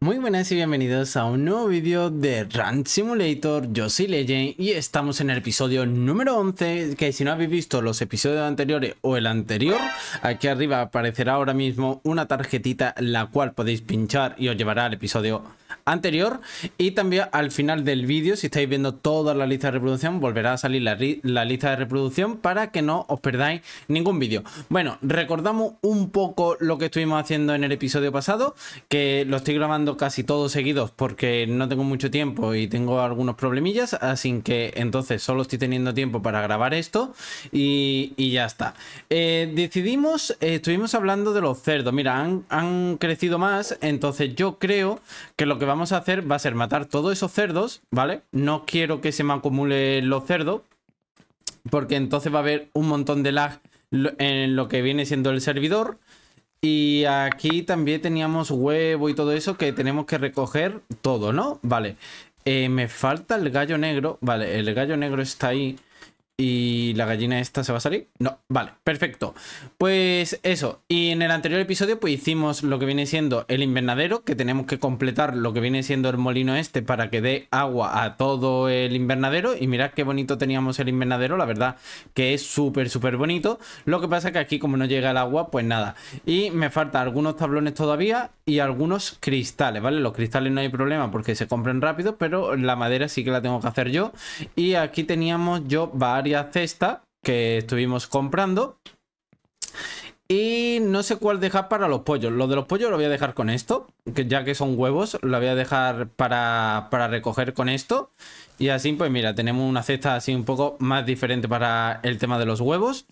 Muy buenas y bienvenidos a un nuevo vídeo de Run Simulator, yo soy Legend y estamos en el episodio número 11, que si no habéis visto los episodios anteriores o el anterior, aquí arriba aparecerá ahora mismo una tarjetita la cual podéis pinchar y os llevará al episodio anterior y también al final del vídeo, si estáis viendo toda la lista de reproducción, volverá a salir la, la lista de reproducción para que no os perdáis ningún vídeo. Bueno, recordamos un poco lo que estuvimos haciendo en el episodio pasado, que lo estoy grabando casi todos seguidos porque no tengo mucho tiempo y tengo algunos problemillas, así que entonces solo estoy teniendo tiempo para grabar esto y, ya está. Eh, decidimos, eh, estuvimos hablando de los cerdos, mira, han, han crecido más, entonces yo creo que lo que vamos vamos a hacer va a ser matar todos esos cerdos, ¿vale? No quiero que se me acumulen los cerdos, porque entonces va a haber un montón de lag en lo que viene siendo el servidor. Y aquí también teníamos huevo y todo eso que tenemos que recoger todo, ¿no? Vale. Eh, me falta el gallo negro. Vale, el gallo negro está ahí. ¿Y la gallina esta se va a salir? No, vale, perfecto. Pues eso, y en el anterior episodio pues hicimos lo que viene siendo el invernadero, que tenemos que completar lo que viene siendo el molino este para que dé agua a todo el invernadero. Y mirad qué bonito teníamos el invernadero, la verdad que es súper, súper bonito. Lo que pasa que aquí como no llega el agua, pues nada. Y me faltan algunos tablones todavía y algunos cristales, ¿vale? Los cristales no hay problema porque se compran rápido, pero la madera sí que la tengo que hacer yo. Y aquí teníamos yo varios cesta que estuvimos comprando. Y no sé cuál dejar para los pollos. Lo de los pollos lo voy a dejar con esto. Que ya que son huevos, lo voy a dejar para, para recoger con esto. Y así, pues mira, tenemos una cesta así un poco más diferente para el tema de los huevos.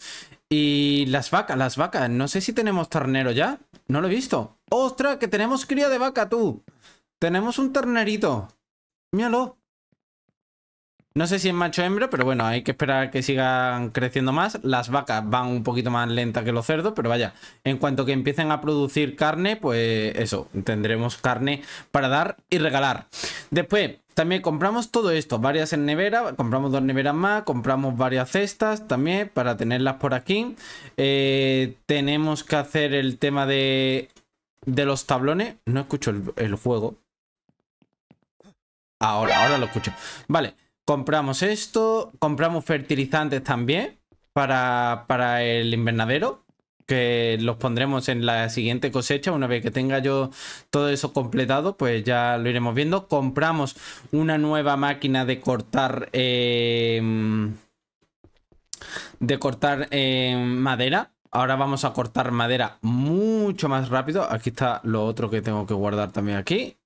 Y las vacas, las vacas. No sé si tenemos ternero ya. No lo he visto. ¡Ostras! Que tenemos cría de vaca, tú. Tenemos un ternerito. Míralo. No sé si es macho hembra, pero bueno, hay que esperar que sigan creciendo más. Las vacas van un poquito más lentas que los cerdos, pero vaya, en cuanto que empiecen a producir carne, pues eso, tendremos carne para dar y regalar. Después, también compramos todo esto, varias en nevera, compramos dos neveras más, compramos varias cestas también para tenerlas por aquí. Eh, tenemos que hacer el tema de, de los tablones. No escucho el juego. Ahora, ahora lo escucho. Vale. Compramos esto, compramos fertilizantes también para, para el invernadero, que los pondremos en la siguiente cosecha. Una vez que tenga yo todo eso completado, pues ya lo iremos viendo. Compramos una nueva máquina de cortar... Em, de cortar em, madera. Ahora vamos a cortar madera mucho más rápido. Aquí está lo otro que tengo que guardar también aquí.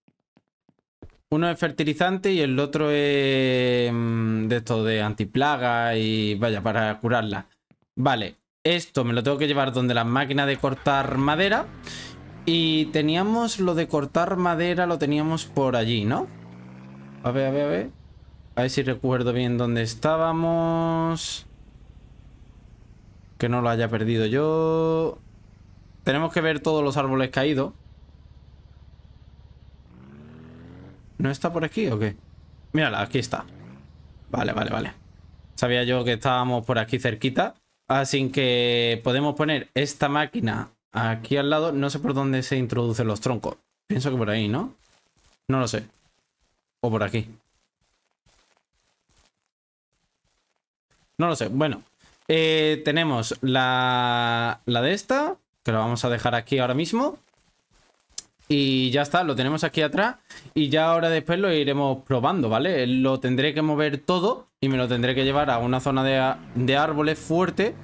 Uno es fertilizante y el otro es mm, de esto de antiplaga y vaya, para curarla. Vale, esto me lo tengo que llevar donde la máquina de cortar madera. Y teníamos lo de cortar madera, lo teníamos por allí, ¿no? A ver, a ver, a ver. A ver si recuerdo bien dónde estábamos. Que no lo haya perdido yo. Tenemos que ver todos los árboles caídos. ¿No está por aquí o qué? Mírala, aquí está. Vale, vale, vale. Sabía yo que estábamos por aquí cerquita. Así que podemos poner esta máquina aquí al lado. No sé por dónde se introducen los troncos. Pienso que por ahí, ¿no? No lo sé. O por aquí. No lo sé. Bueno. Eh, tenemos la, la de esta. Que la vamos a dejar aquí ahora mismo. Y ya está, lo tenemos aquí atrás y ya ahora después lo iremos probando, ¿vale? Lo tendré que mover todo y me lo tendré que llevar a una zona de, árboles fuerte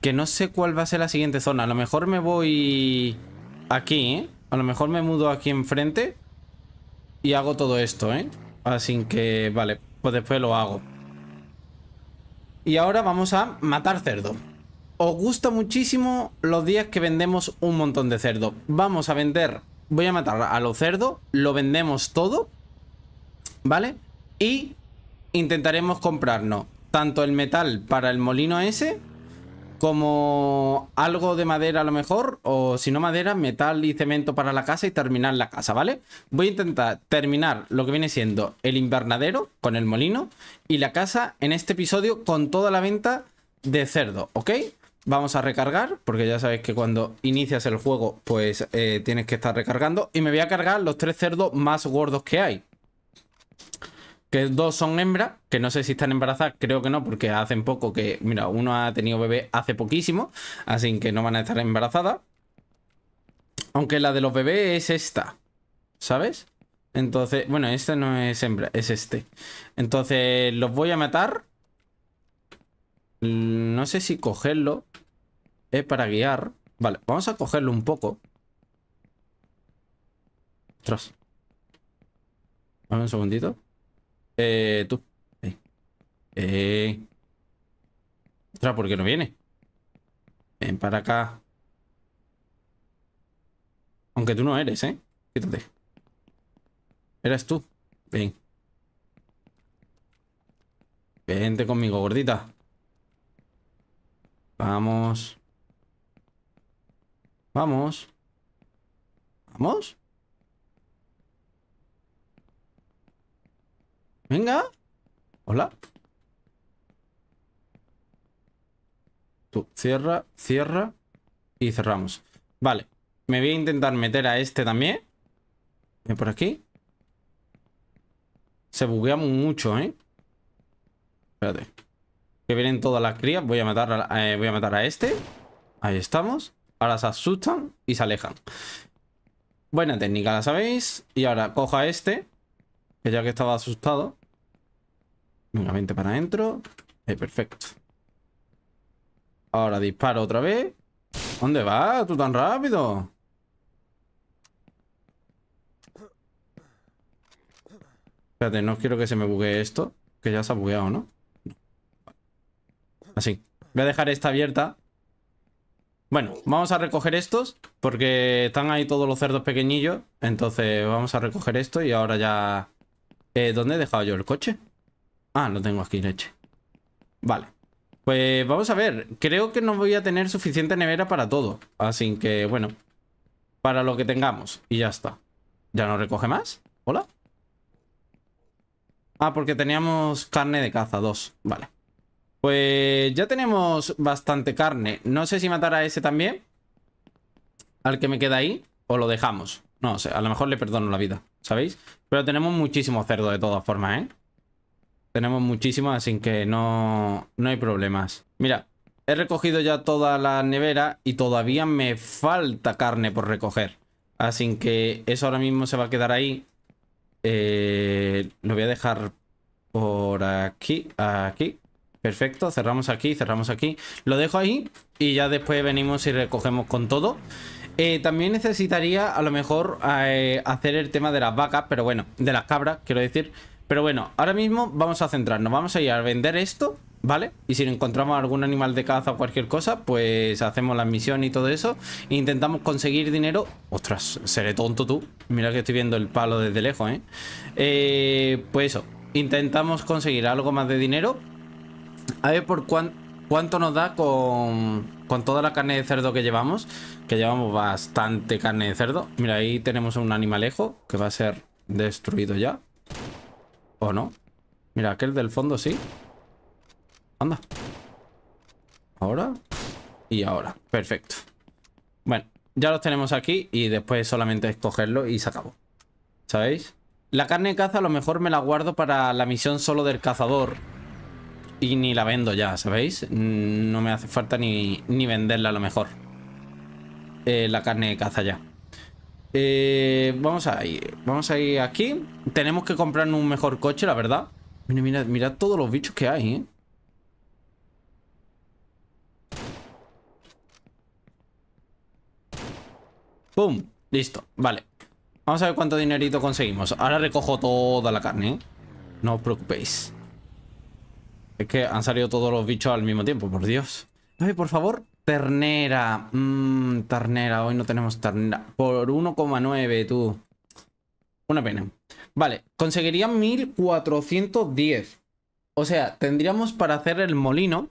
que no sé cuál va a ser la siguiente zona. A lo mejor me voy aquí, ¿eh? A lo mejor me mudo aquí enfrente y hago todo esto, ¿eh? Así que, vale, pues después lo hago. Y ahora vamos a matar cerdo. Os gusta muchísimo los días que vendemos un montón de cerdo. Vamos a vender voy a matar a los cerdos, lo vendemos todo, ¿vale? Y intentaremos comprarnos tanto el metal para el molino ese, como algo de madera a lo mejor, o si no madera, metal y cemento para la casa y terminar la casa, ¿vale? Voy a intentar terminar lo que viene siendo el invernadero con el molino y la casa en este episodio con toda la venta de cerdo, ¿ok? Vamos a recargar, porque ya sabéis que cuando inicias el juego, pues eh, tienes que estar recargando. Y me voy a cargar los tres cerdos más gordos que hay. Que dos son hembras, que no sé si están embarazadas, creo que no, porque hacen poco que, mira, uno ha tenido bebé hace poquísimo, así que no van a estar embarazadas. Aunque la de los bebés es esta, ¿sabes? Entonces, bueno, esta no es hembra, es este. Entonces, los voy a matar. No sé si cogerlo es para guiar. Vale, vamos a cogerlo un poco. Ostras. Dame un segundito. Eh, tú. Eh. eh. Ostras, ¿por qué no viene? Ven para acá. Aunque tú no eres, ¿eh? Quítate. Eres tú. Ven. Vente conmigo, gordita. Vamos. Vamos. ¿Vamos? Venga. Hola. Tú, cierra, cierra y cerramos. Vale. Me voy a intentar meter a este también. Ven por aquí. Se buguea mucho, ¿eh? Espérate. Que vienen todas las crías. Voy a matar a, eh, voy a, matar a este. Ahí estamos. Ahora se asustan y se alejan. Buena técnica, la sabéis. Y ahora cojo a este. Que ya que estaba asustado. Venga, vente para adentro. Eh, perfecto. Ahora disparo otra vez. ¿Dónde vas? ¿Tú tan rápido? Espérate, no quiero que se me buguee esto. Que ya se ha bugueado, ¿no? Así. Voy a dejar esta abierta. Bueno, vamos a recoger estos. Porque están ahí todos los cerdos pequeñillos. Entonces vamos a recoger esto y ahora ya... Eh, ¿Dónde he dejado yo el coche? Ah, lo tengo aquí, leche. Vale. Pues vamos a ver. Creo que no voy a tener suficiente nevera para todo. Así que, bueno. Para lo que tengamos. Y ya está. ¿Ya no recoge más? ¿Hola? Ah, porque teníamos carne de caza, dos. Vale. Pues ya tenemos bastante carne. No sé si matar a ese también. Al que me queda ahí. O lo dejamos. No sé, a lo mejor le perdono la vida. ¿Sabéis? Pero tenemos muchísimo cerdo de todas formas, ¿eh? Tenemos muchísimo, así que no, no hay problemas. Mira, he recogido ya toda la nevera y todavía me falta carne por recoger. Así que eso ahora mismo se va a quedar ahí. Eh, lo voy a dejar por aquí, aquí. Perfecto, cerramos aquí, cerramos aquí. Lo dejo ahí y ya después venimos y recogemos con todo. Eh, también necesitaría a lo mejor eh, hacer el tema de las vacas, pero bueno, de las cabras, quiero decir. Pero bueno, ahora mismo vamos a centrarnos. Vamos a ir a vender esto, ¿vale? Y si encontramos algún animal de caza o cualquier cosa, pues hacemos la misión y todo eso. E intentamos conseguir dinero. Ostras, seré tonto tú. Mira que estoy viendo el palo desde lejos, ¿eh? eh pues eso. Intentamos conseguir algo más de dinero a ver por cuánto nos da con, con toda la carne de cerdo que llevamos. Que llevamos bastante carne de cerdo. Mira, ahí tenemos un animalejo que va a ser destruido ya. ¿O no? Mira, aquel del fondo sí. Anda. Ahora. Y ahora. Perfecto. Bueno, ya los tenemos aquí y después solamente es cogerlo y se acabó. ¿Sabéis? La carne de caza a lo mejor me la guardo para la misión solo del cazador. Y ni la vendo ya, ¿sabéis? No me hace falta ni, venderla a lo mejor. Eh, la carne de caza ya. Eh, vamos a ir. Vamos a ir aquí. Tenemos que comprar un mejor coche, la verdad. Mira, mira, mira todos los bichos que hay, ¿eh? ¡Pum! Listo, vale. Vamos a ver cuánto dinerito conseguimos. Ahora recojo toda la carne, ¿eh? No os preocupéis. Es que han salido todos los bichos al mismo tiempo, por Dios. Ay, por favor. Ternera. Mmm, ternera. Hoy no tenemos ternera. Por 1,9, tú. Una pena. Vale, conseguiría 1410. O sea, tendríamos para hacer el molino.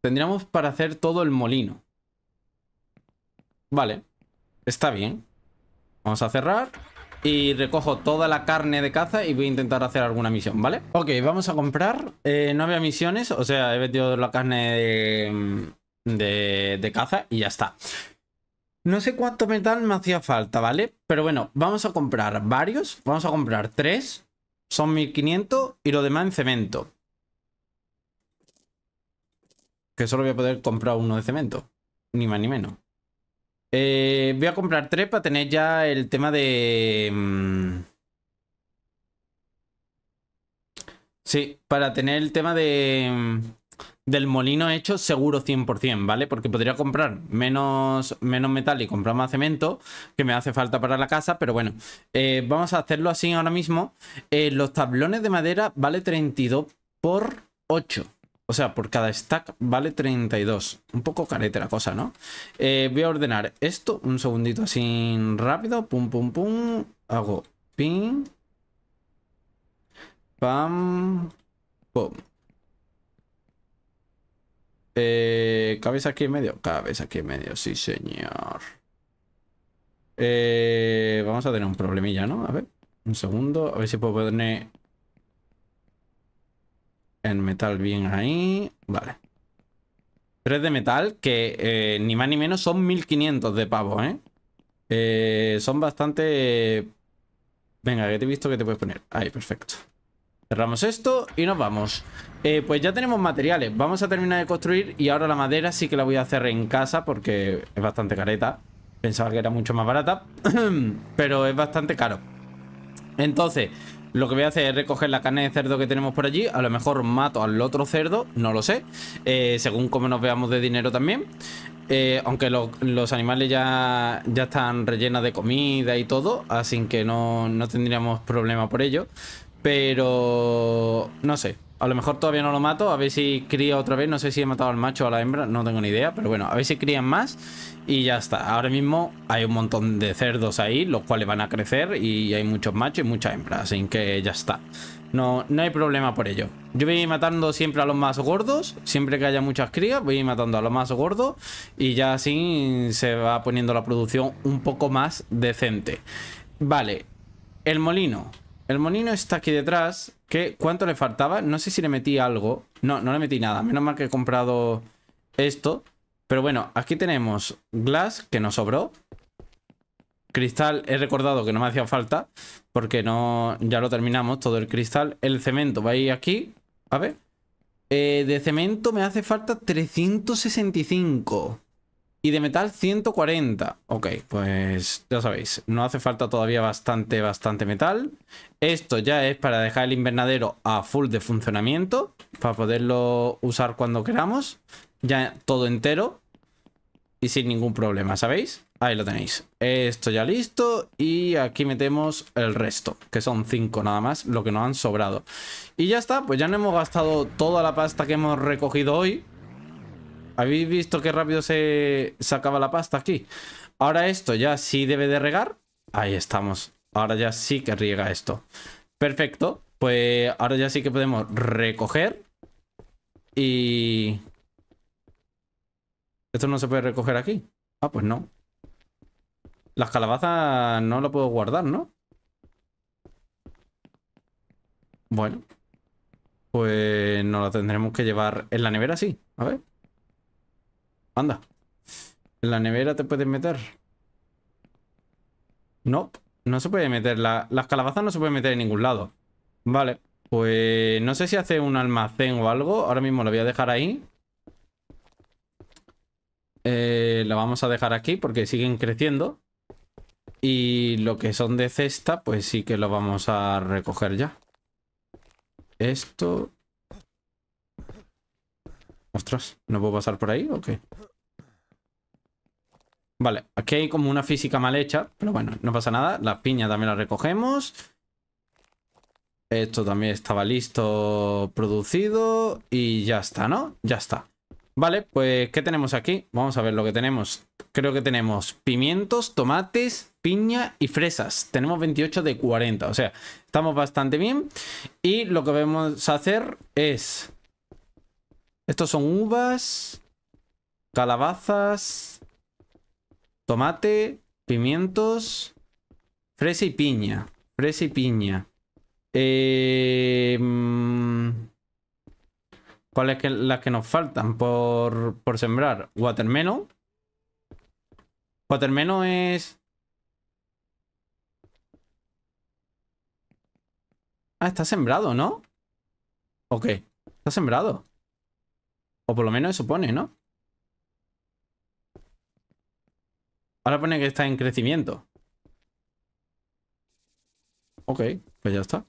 Tendríamos para hacer todo el molino. Vale. Está bien. Vamos a cerrar. Y recojo toda la carne de caza y voy a intentar hacer alguna misión, ¿vale? Ok, vamos a comprar. Eh, no había misiones, o sea, he vendido la carne de, de, de caza y ya está. No sé cuánto metal me hacía falta, ¿vale? Pero bueno, vamos a comprar varios. Vamos a comprar tres. Son 1500 y lo demás en cemento. Que solo voy a poder comprar uno de cemento. Ni más ni menos. Eh, voy a comprar tres para tener ya el tema de... Mm, sí, para tener el tema de... Mm, del molino hecho seguro 100%, ¿vale? Porque podría comprar menos, menos metal y comprar más cemento, que me hace falta para la casa, pero bueno, eh, vamos a hacerlo así ahora mismo. Eh, los tablones de madera vale 32 por 8. O sea, por cada stack vale 32. Un poco carete la cosa, ¿no? Eh, voy a ordenar esto. Un segundito así rápido. Pum, pum, pum. Hago pin. Pam. Pum. Eh, ¿Cabes aquí en medio? Cabes aquí en medio, sí señor. Eh, vamos a tener un problemilla, ¿no? A ver, un segundo. A ver si puedo poner el metal bien ahí. Vale. 3 de metal que eh, ni más ni menos son 1500 de pavo, ¿eh? ¿eh? Son bastante... Venga, que te he visto que te puedes poner. Ahí, perfecto. Cerramos esto y nos vamos. Eh, pues ya tenemos materiales. Vamos a terminar de construir y ahora la madera sí que la voy a hacer en casa porque es bastante careta. Pensaba que era mucho más barata, pero es bastante caro. Entonces, lo que voy a hacer es recoger la carne de cerdo que tenemos por allí. A lo mejor mato al otro cerdo, no lo sé. Eh, según como nos veamos de dinero también. Eh, aunque los animales ya, ya están rellenos de comida y todo. Así que no, no tendríamos problema por ello. Pero... No sé. A lo mejor todavía no lo mato. A ver si cría otra vez. No sé si he matado al macho o a la hembra. No tengo ni idea. Pero bueno, a ver si crían más. Y ya está. Ahora mismo hay un montón de cerdos ahí, los cuales van a crecer y hay muchos machos y muchas hembras, así que ya está. No, no hay problema por ello. Yo voy matando siempre a los más gordos, siempre que haya muchas crías, voy matando a los más gordos y ya así se va poniendo la producción un poco más decente. Vale, el molino. El molino está aquí detrás. ¿Qué, ¿Cuánto le faltaba? No sé si le metí algo. No, no le metí nada. Menos mal que he comprado esto. Pero bueno, aquí tenemos glass que nos sobró. Cristal he recordado que no me hacía falta porque no ya lo terminamos todo el cristal. El cemento va a ir aquí. A ver. Eh, de cemento me hace falta 365. Y de metal 140. Ok, pues ya sabéis, no hace falta todavía bastante, bastante metal. Esto ya es para dejar el invernadero a full de funcionamiento. Para poderlo usar cuando queramos. Ya todo entero y sin ningún problema, ¿sabéis? Ahí lo tenéis. Esto ya listo y aquí metemos el resto, que son 5 nada más, lo que nos han sobrado. Y ya está, pues ya no hemos gastado toda la pasta que hemos recogido hoy. ¿Habéis visto qué rápido se sacaba la pasta aquí? Ahora esto ya sí debe de regar. Ahí estamos. Ahora ya sí que riega esto. Perfecto. Pues ahora ya sí que podemos recoger. Y... ¿Esto no se puede recoger aquí? Ah, pues no. Las calabazas no lo puedo guardar, ¿no? Bueno. Pues nos la tendremos que llevar en la nevera, sí. A ver. Anda. ¿En la nevera te puedes meter? No, no se puede meter. las calabazas no se pueden meter en ningún lado. Vale. Pues no sé si hace un almacén o algo. Ahora mismo lo voy a dejar ahí. Eh, la vamos a dejar aquí porque siguen creciendo. Y lo que son de cesta, pues sí que lo vamos a recoger ya. Esto... Ostras, ¿no puedo pasar por ahí o qué? Vale, aquí hay como una física mal hecha, pero bueno, no pasa nada. Las piñas también las recogemos. Esto también estaba listo, producido y ya está, ¿no? Ya está. Vale, pues ¿qué tenemos aquí? Vamos a ver lo que tenemos. Creo que tenemos pimientos, tomates, piña y fresas. Tenemos 28 de 40, o sea, estamos bastante bien. Y lo que vamos a hacer es... Estos son uvas, calabazas, tomate, pimientos Fresa y piña. Fresa y piña. Eh, mm, ¿Cuáles que, las que nos faltan por, por sembrar? Watermelon. Watermelon es... Ah, está sembrado, ¿no? Ok, está sembrado. O por lo menos eso pone, ¿no? Ahora pone que está en crecimiento. Ok, pues ya está.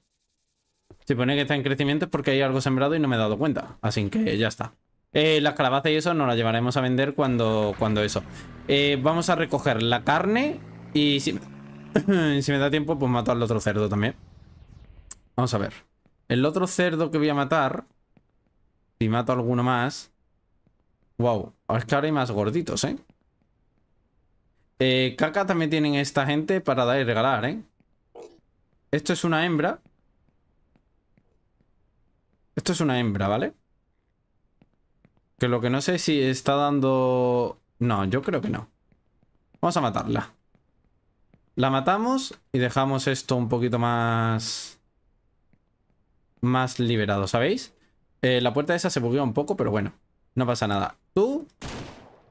Si pone que está en crecimiento es porque hay algo sembrado y no me he dado cuenta. Así que ya está. Eh, las calabazas y eso nos las llevaremos a vender cuando, cuando eso. Eh, vamos a recoger la carne y si, si me da tiempo, pues mato al otro cerdo también. Vamos a ver. El otro cerdo que voy a matar, si mato alguno más... Wow, es que ahora hay más gorditos, ¿eh? Eh, caca también tienen esta gente para dar y regalar, ¿eh? Esto es una hembra. Esto es una hembra, ¿vale? Que lo que no sé si está dando... No, yo creo que no. Vamos a matarla. La matamos y dejamos esto un poquito más... Más liberado, ¿sabéis? Eh, la puerta esa se buguea un poco, pero bueno. No pasa nada. Tú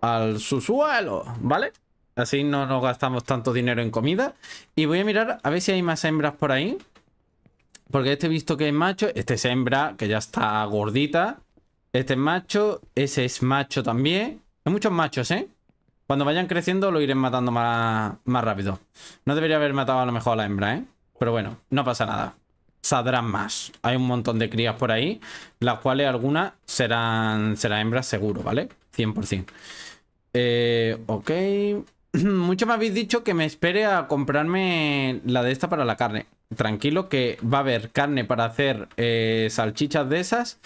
al suelo, ¿vale? Así no nos gastamos tanto dinero en comida. Y voy a mirar a ver si hay más hembras por ahí. Porque este he visto que es macho. Este es hembra, que ya está gordita. Este es macho. Ese es macho también. Hay muchos machos, ¿eh? Cuando vayan creciendo lo iré matando más, más rápido. No debería haber matado a lo mejor a la hembra, ¿eh? Pero bueno, no pasa nada. Saldrán más. Hay un montón de crías por ahí. Las cuales algunas serán, serán hembras seguro, ¿vale? 100%. Eh, ok. Mucho me habéis dicho que me espere a comprarme la de esta para la carne. Tranquilo que va a haber carne para hacer eh, salchichas de esas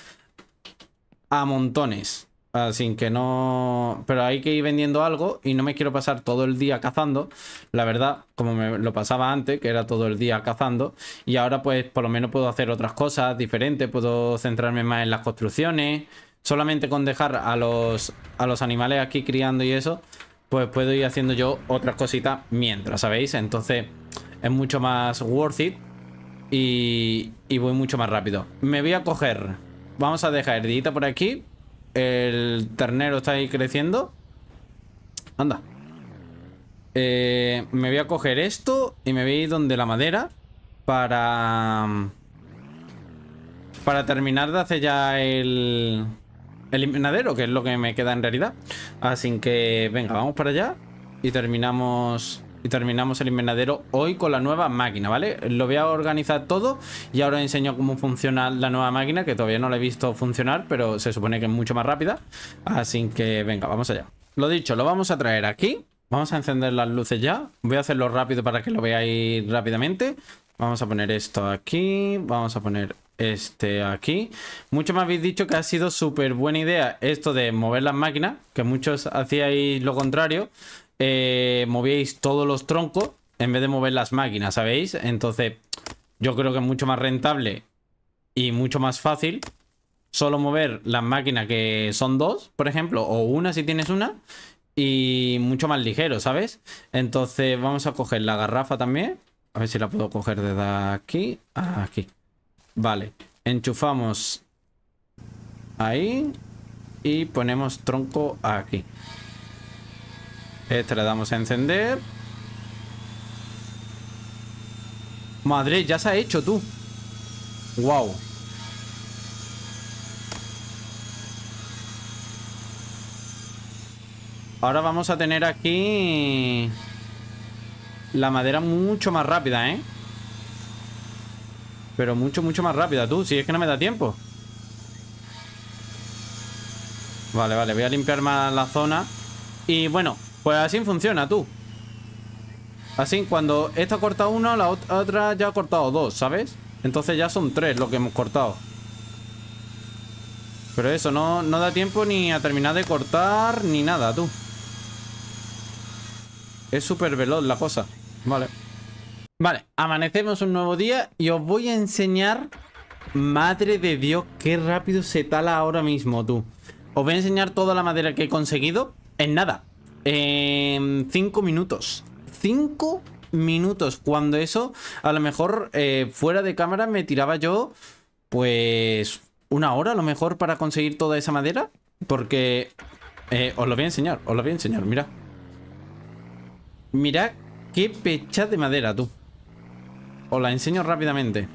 a montones. Así que no... Pero hay que ir vendiendo algo y no me quiero pasar todo el día cazando. La verdad, como me lo pasaba antes, que era todo el día cazando. Y ahora pues por lo menos puedo hacer otras cosas diferentes. Puedo centrarme más en las construcciones. Solamente con dejar a los, a los animales aquí criando y eso, pues puedo ir haciendo yo otras cositas mientras, ¿sabéis? Entonces es mucho más worth it y, y voy mucho más rápido. Me voy a coger, vamos a dejar herdita por aquí. El ternero está ahí creciendo. Anda. Eh, me voy a coger esto y me voy a ir donde la madera para... Para terminar de hacer ya el el invernadero, que es lo que me queda en realidad. Así que, venga, vamos para allá y terminamos... Terminamos el invernadero hoy con la nueva máquina, ¿vale? Lo voy a organizar todo y ahora enseño cómo funciona la nueva máquina, que todavía no la he visto funcionar, pero se supone que es mucho más rápida. Así que, venga, vamos allá. Lo dicho, lo vamos a traer aquí. Vamos a encender las luces ya. Voy a hacerlo rápido para que lo veáis rápidamente. Vamos a poner esto aquí. Vamos a poner este aquí. Muchos me habéis dicho que ha sido súper buena idea esto de mover las máquinas, que muchos hacíais lo contrario, eh, movíais todos los troncos en vez de mover las máquinas, ¿sabéis? Entonces, yo creo que es mucho más rentable y mucho más fácil solo mover las máquinas que son dos, por ejemplo, o una si tienes una, y mucho más ligero, ¿sabes? Entonces, vamos a coger la garrafa también. A ver si la puedo coger desde aquí a aquí. Vale, enchufamos ahí y ponemos tronco aquí. Este le damos a encender. Madre, ya se ha hecho tú. Wow. Ahora vamos a tener aquí la madera mucho más rápida, ¿eh? Pero mucho, mucho más rápida, tú. Si es que no me da tiempo. Vale, vale. Voy a limpiar más la zona. Y bueno, pues así funciona, tú. Así, cuando esta ha cortado uno, la otra ya ha cortado dos, ¿sabes? Entonces ya son tres lo que hemos cortado. Pero eso, no, no da tiempo ni a terminar de cortar ni nada, tú. Es súper veloz la cosa. Vale. Vale, amanecemos un nuevo día y os voy a enseñar... Madre de Dios, qué rápido se tala ahora mismo, tú. Os voy a enseñar toda la madera que he conseguido en nada. En 5 minutos. 5 minutos. Cuando eso, a lo mejor eh, fuera de cámara me tiraba yo, pues, una hora a lo mejor para conseguir toda esa madera. Porque eh, os lo voy a enseñar, os lo voy a enseñar, mira. Mira qué pecha de madera, tú. Os la enseño rápidamente.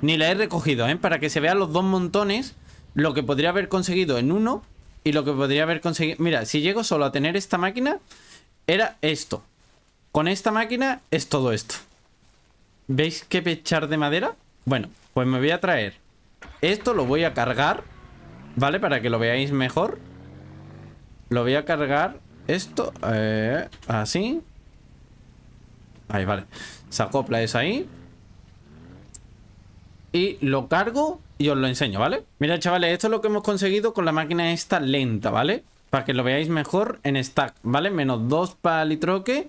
Ni la he recogido, ¿eh? Para que se vean los dos montones, lo que podría haber conseguido en uno y lo que podría haber conseguido... Mira, si llego solo a tener esta máquina, era esto. Con esta máquina es todo esto. ¿Veis qué pechar de madera? Bueno, pues me voy a traer esto, lo voy a cargar, ¿vale? Para que lo veáis mejor. Lo voy a cargar esto, eh, así. Ahí, vale. Se acopla eso ahí. Y lo cargo y os lo enseño, ¿vale? Mira, chavales, esto es lo que hemos conseguido con la máquina esta lenta, ¿vale? Para que lo veáis mejor en stack, ¿vale? Menos dos para litroque.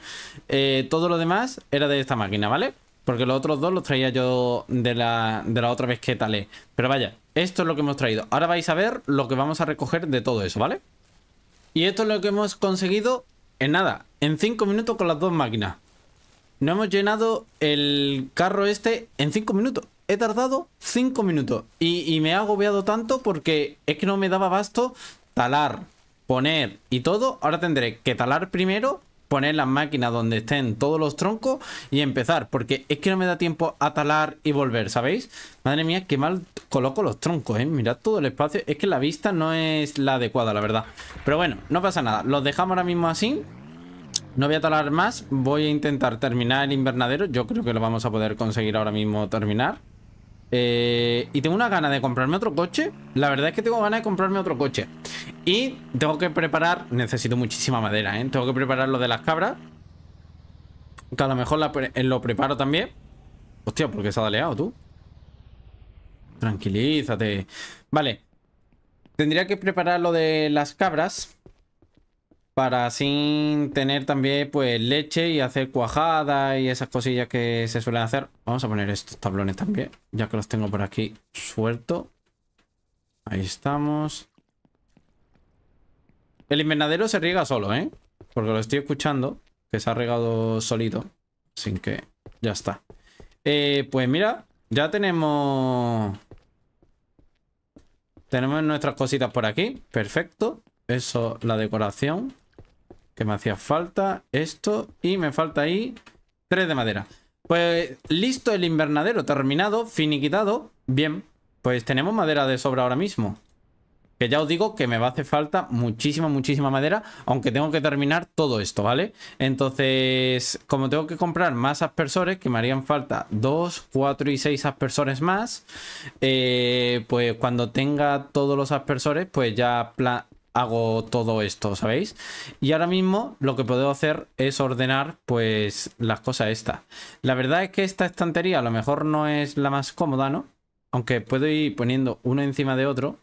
Eh, todo lo demás era de esta máquina, ¿vale? Porque los otros dos los traía yo de la, de la otra vez que talé. Pero vaya, esto es lo que hemos traído. Ahora vais a ver lo que vamos a recoger de todo eso, ¿vale? Y esto es lo que hemos conseguido en nada, en 5 minutos con las dos máquinas. No hemos llenado el carro este en 5 minutos. He tardado 5 minutos. Y, me ha agobiado tanto porque es que no me daba basto talar, poner y todo. Ahora tendré que talar primero, poner las máquinas donde estén todos los troncos y empezar. Porque es que no me da tiempo a talar y volver, ¿sabéis? Madre mía, qué mal coloco los troncos, ¿eh? Mirad todo el espacio. Es que la vista no es la adecuada, la verdad. Pero bueno, no pasa nada. Los dejamos ahora mismo así. No voy a talar más, voy a intentar terminar el invernadero. Yo creo que lo vamos a poder conseguir ahora mismo terminar. Eh, y tengo una gana de comprarme otro coche. La verdad es que tengo ganas de comprarme otro coche. Y tengo que preparar... Necesito muchísima madera, ¿eh? Tengo que preparar lo de las cabras. Que a lo mejor eh, lo preparo también. Hostia, ¿por qué se ha daleado tú? Tranquilízate. Vale. Tendría que preparar lo de las cabras para así tener también pues leche y hacer cuajada y esas cosillas que se suelen hacer. Vamos a poner estos tablones también, ya que los tengo por aquí suelto. Ahí estamos. El invernadero se riega solo, ¿eh? Porque lo estoy escuchando, que se ha regado solito. Sin que... Ya está. Eh, pues mira, ya tenemos... Tenemos nuestras cositas por aquí. Perfecto. Eso, la decoración que me hacía falta esto y me falta ahí tres de madera. Pues listo el invernadero, terminado, finiquitado. Bien, pues tenemos madera de sobra ahora mismo. Que ya os digo que me va a hacer falta muchísima, muchísima madera, aunque tengo que terminar todo esto, ¿vale? Entonces, como tengo que comprar más aspersores, que me harían falta 2, 4 y 6 aspersores más, eh, pues cuando tenga todos los aspersores, pues ya hago todo esto, ¿sabéis? Y ahora mismo lo que puedo hacer es ordenar pues las cosas estas. La verdad es que esta estantería a lo mejor no es la más cómoda, ¿no? Aunque puedo ir poniendo uno encima de otro.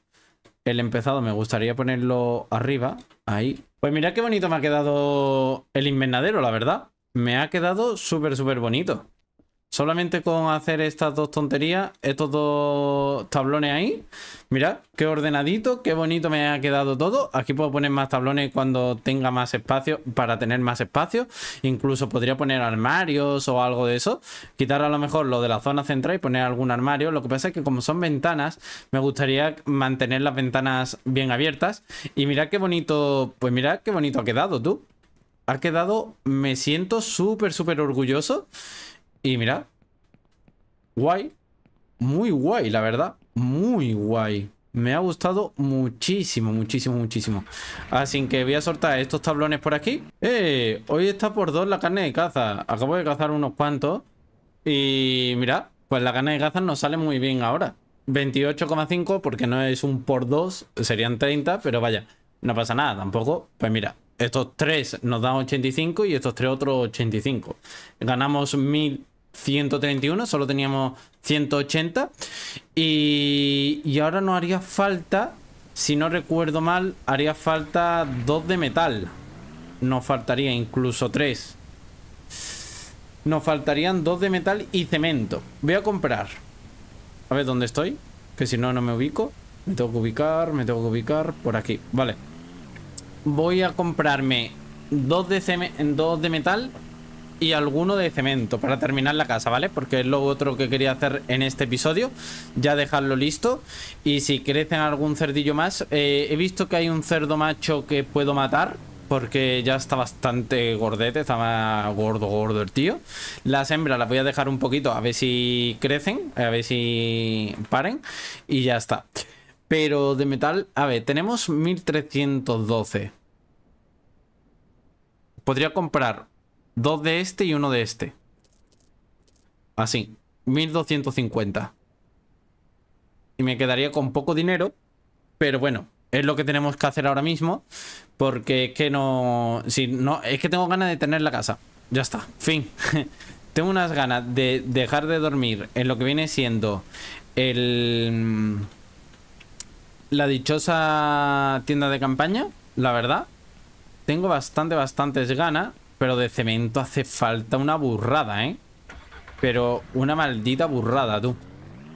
El empezado me gustaría ponerlo arriba, ahí. Pues mira qué bonito me ha quedado el invernadero, la verdad. Me ha quedado súper, súper bonito. Solamente con hacer estas dos tonterías, estos dos tablones ahí. Mirad, qué ordenadito, qué bonito me ha quedado todo. Aquí puedo poner más tablones cuando tenga más espacio, para tener más espacio. Incluso podría poner armarios o algo de eso. Quitar a lo mejor lo de la zona central y poner algún armario. Lo que pasa es que como son ventanas, me gustaría mantener las ventanas bien abiertas. Y mirad qué bonito, pues mirad qué bonito ha quedado tú. Ha quedado, me siento súper, súper orgulloso. Y mira, guay, muy guay, la verdad, muy guay. Me ha gustado muchísimo, muchísimo, muchísimo. Así que voy a soltar estos tablones por aquí. ¡Eh! Hoy está por dos la carne de caza. Acabo de cazar unos cuantos. Y mira, pues la carne de caza nos sale muy bien ahora. 28,5 porque no es un por dos, serían 30, pero vaya, no pasa nada tampoco. Pues mira, estos tres nos dan 85 y estos tres otros 85. Ganamos 1000 131, solo teníamos 180. Y, y ahora nos haría falta, si no recuerdo mal, haría falta dos de metal. Nos faltaría incluso tres. Nos faltarían dos de metal y cemento. Voy a comprar. A ver dónde estoy. Que si no, no me ubico. Me tengo que ubicar, me tengo que ubicar por aquí. Vale. Voy a comprarme dos de, dos de metal y alguno de cemento para terminar la casa, ¿vale? Porque es lo otro que quería hacer en este episodio. Ya dejarlo listo. Y si crecen algún cerdillo más, eh, he visto que hay un cerdo macho que puedo matar. Porque ya está bastante gordete, estaba gordo, gordo el tío. Las hembras las voy a dejar un poquito a ver si crecen, a ver si paren. Y ya está. Pero de metal, a ver, tenemos 1312. Podría comprar dos de este y uno de este. Así, 1250. Y me quedaría con poco dinero, pero bueno, es lo que tenemos que hacer ahora mismo. Porque es que no. Si no. Es que tengo ganas de tener la casa. Ya está. Fin. tengo unas ganas de dejar de dormir en lo que viene siendo el. La dichosa tienda de campaña. La verdad. Tengo bastante, bastantes ganas. Pero de cemento hace falta una burrada, ¿eh? Pero una maldita burrada, tú.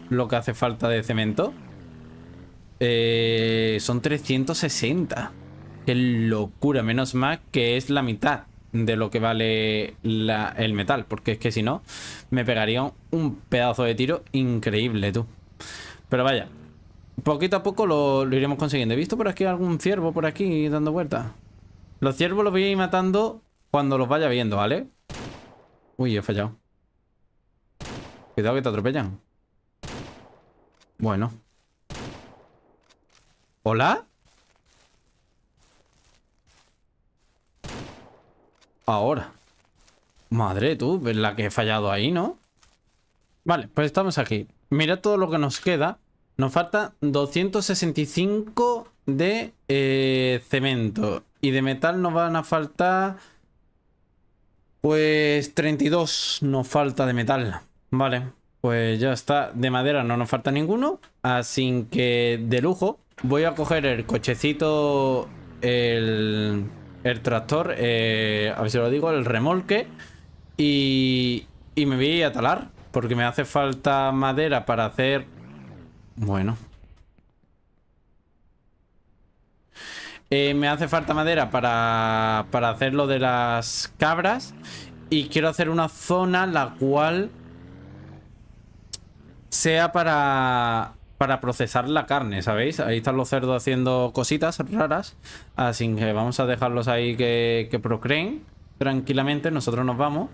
Lo que hace falta de cemento. Eh, son 360. Qué locura. Menos mal que es la mitad de lo que vale el metal. Porque es que si no, me pegaría un pedazo de tiro increíble, tú. Pero vaya. Poquito a poco lo, iremos consiguiendo. He visto por aquí algún ciervo por aquí dando vueltas. Los ciervos los voy a ir matando cuando los vaya viendo, ¿vale? Uy, he fallado. Cuidado que te atropellan. Bueno. ¿Hola? Ahora. Madre, tú, ves la que he fallado ahí, ¿no? Vale, pues estamos aquí. Mira todo lo que nos queda. Nos falta 265 de eh, cemento. Y de metal nos van a faltar... Pues 32 nos falta de metal. Vale, pues ya está. De madera no nos falta ninguno. Así que de lujo Voy a coger el cochecito, el, el tractor, eh, a ver si lo digo, el remolque. Y, y me voy a talar, porque me hace falta madera para hacer... Bueno. Eh, me hace falta madera para, para hacer lo de las cabras. Y quiero hacer una zona la cual sea para para procesar la carne, ¿sabéis? Ahí están los cerdos haciendo cositas raras. Así que vamos a dejarlos ahí que, procreen tranquilamente. Nosotros nos vamos.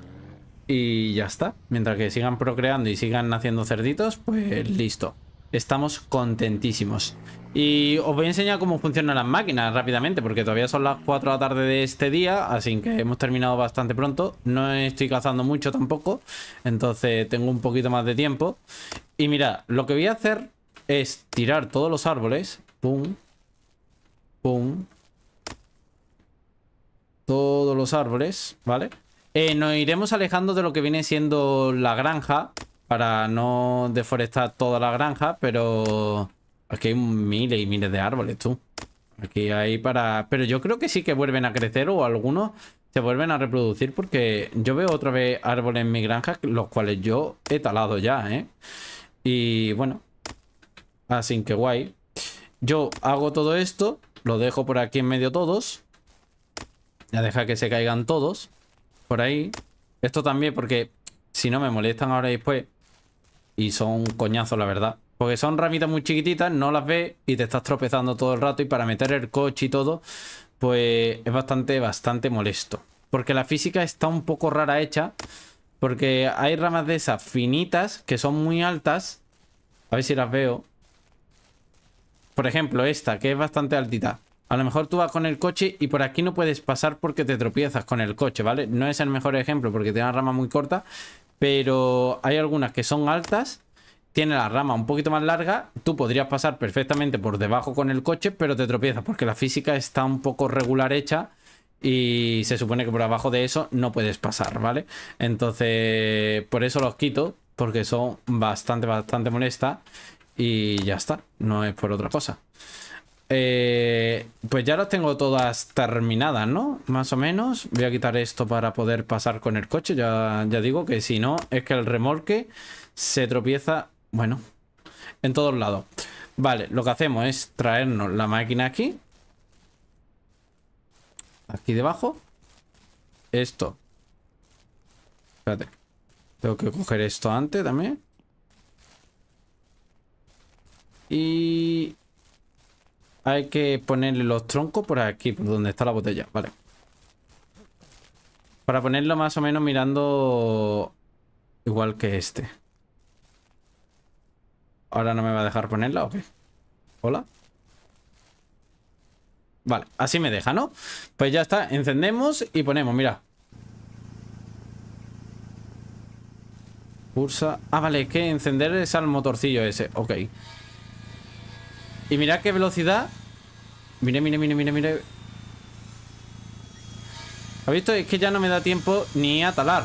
Y ya está. Mientras que sigan procreando y sigan haciendo cerditos, pues listo. Estamos contentísimos. Y os voy a enseñar cómo funcionan las máquinas rápidamente, porque todavía son las 4 de la tarde de este día, así que hemos terminado bastante pronto. No estoy cazando mucho tampoco, entonces tengo un poquito más de tiempo. Y mirad, lo que voy a hacer es tirar todos los árboles. Pum. Pum. Todos los árboles, ¿vale? Eh, nos iremos alejando de lo que viene siendo la granja. Para no deforestar toda la granja, pero... Aquí hay miles y miles de árboles, tú. Aquí hay para... Pero yo creo que sí que vuelven a crecer o algunos se vuelven a reproducir porque yo veo otra vez árboles en mi granja, los cuales yo he talado ya, ¿eh? Y bueno, Así que guay. Yo hago todo esto, lo dejo por aquí en medio todos. Ya deja que se caigan todos. Por ahí. Esto también porque si no me molestan ahora y después. Y son un coñazo, la verdad. Porque son ramitas muy chiquititas, no las ves y te estás tropezando todo el rato. Y para meter el coche y todo, pues es bastante, bastante molesto. Porque la física está un poco rara hecha. Porque hay ramas de esas finitas que son muy altas. A ver si las veo. Por ejemplo, esta, que es bastante altita. A lo mejor tú vas con el coche y por aquí no puedes pasar porque te tropiezas con el coche, ¿vale? No es el mejor ejemplo porque tiene una rama muy corta, pero hay algunas que son altas, tiene la rama un poquito más larga, tú podrías pasar perfectamente por debajo con el coche, pero te tropiezas porque la física está un poco regular hecha y se supone que por abajo de eso no puedes pasar, ¿vale? Entonces, por eso los quito, porque son bastante, bastante molestas. Y ya está, no es por otra cosa. Eh, pues ya las tengo todas terminadas, ¿no? Más o menos. Voy a quitar esto para poder pasar con el coche. Ya, ya digo que si no, es que el remolque se tropieza, bueno, en todos lados. Vale, lo que hacemos es traernos la máquina aquí. Aquí debajo. Esto Espérate. Tengo que coger esto antes también. Y... Hay que ponerle los troncos por aquí, por donde está la botella. Vale. Para ponerlo más o menos mirando... Igual que este. Ahora no me va a dejar ponerla, ¿o qué? ¿Hola? Vale, así me deja, ¿no? Pues ya está, encendemos y ponemos, mira Pulsa... Ah, vale, es que encender es al motorcillo ese, ok Y mira qué velocidad Mire, mire, mire, mire, mire ¿Ha visto? Es que ya no me da tiempo ni a talar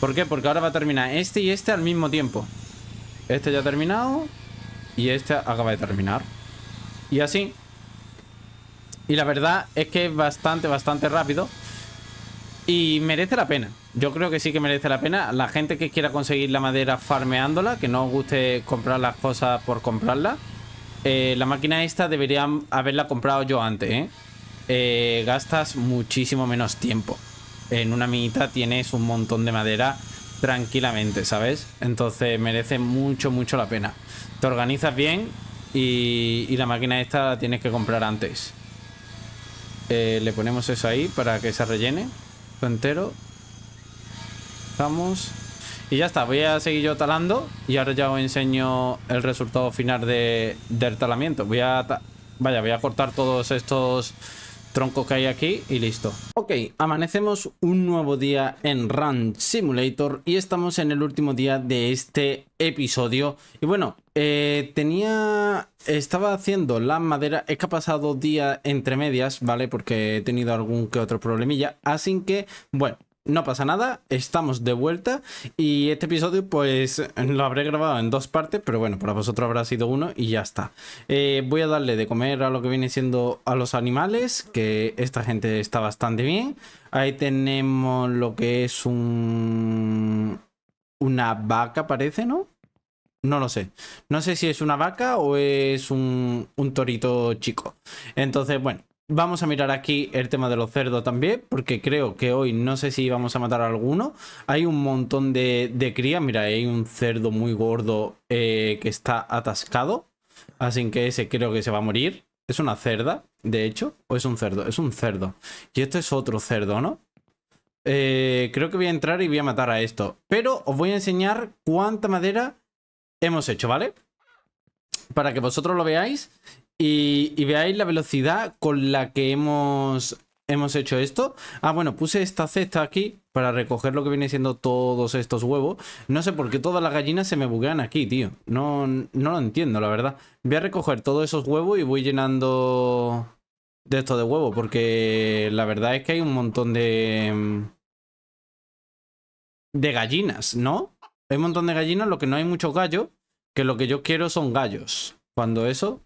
¿Por qué? Porque ahora va a terminar este y este al mismo tiempo Este ya ha terminado Y este acaba de terminar Y así y la verdad es que es bastante, bastante rápido. Y merece la pena. Yo creo que sí que merece la pena. La gente que quiera conseguir la madera farmeándola, que no guste comprar las cosas por comprarla. Eh, la máquina esta debería haberla comprado yo antes, ¿eh? ¿eh? gastas muchísimo menos tiempo. En una minita tienes un montón de madera tranquilamente, ¿sabes? Entonces merece mucho, mucho la pena. Te organizas bien y, y la máquina esta la tienes que comprar antes. Eh, le ponemos eso ahí para que se rellene. Entero. Vamos. Y ya está, voy a seguir yo talando y ahora ya os enseño el resultado final de, del talamiento. Voy a... Vaya, voy a cortar todos estos troncos que hay aquí y listo. Ok, amanecemos un nuevo día en Run Simulator y estamos en el último día de este episodio. Y bueno, eh, tenía... Estaba haciendo la madera, es que ha pasado día entre medias, ¿vale? Porque he tenido algún que otro problemilla. Así que, bueno, no pasa nada, estamos de vuelta y este episodio pues lo habré grabado en dos partes, pero bueno, para vosotros habrá sido uno y ya está. Eh, voy a darle de comer a lo que viene siendo a los animales, que esta gente está bastante bien. Ahí tenemos lo que es un... Una vaca parece, ¿no? No lo sé. No sé si es una vaca o es un, un torito chico. Entonces, bueno, Vamos a mirar aquí el tema de los cerdos también, porque creo que hoy no sé si vamos a matar a alguno. Hay un montón de, de crías, mira, hay un cerdo muy gordo eh, que está atascado, así que ese creo que se va a morir. Es una cerda, de hecho, o es un cerdo, es un cerdo. Y esto es otro cerdo, ¿no? Eh, creo que voy a entrar y voy a matar a esto. Pero os voy a enseñar cuánta madera hemos hecho, ¿vale? Para que vosotros lo veáis y, veáis la velocidad con la que hemos, hemos hecho esto. Ah, bueno, puse esta cesta aquí para recoger lo que viene siendo todos estos huevos. No sé por qué todas las gallinas se me buguean aquí, tío. No, no lo entiendo, la verdad. Voy a recoger todos esos huevos y voy llenando de esto de huevo. Porque la verdad es que hay un montón de... De gallinas, ¿no? Hay un montón de gallinas, lo que no hay muchos gallos. Que lo que yo quiero son gallos. Cuando eso